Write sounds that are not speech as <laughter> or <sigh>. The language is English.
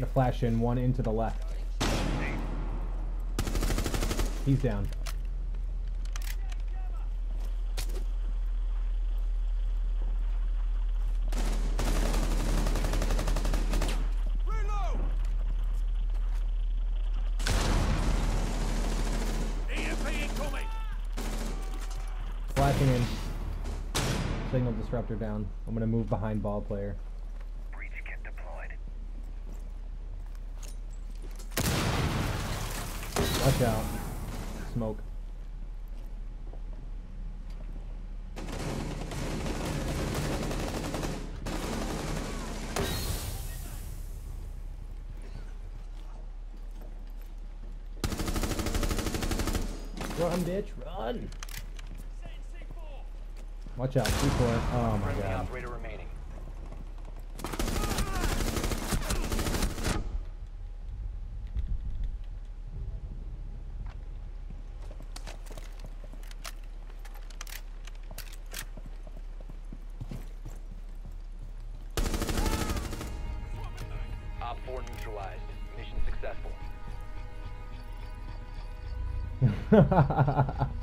The flash in, one into the left. He's down. Flashing in. Signal disruptor down. I'm gonna move behind ball player. Watch out. Smoke. Run, bitch, run! Watch out, C4. Oh my god. 4 neutralized. Mission successful. <laughs>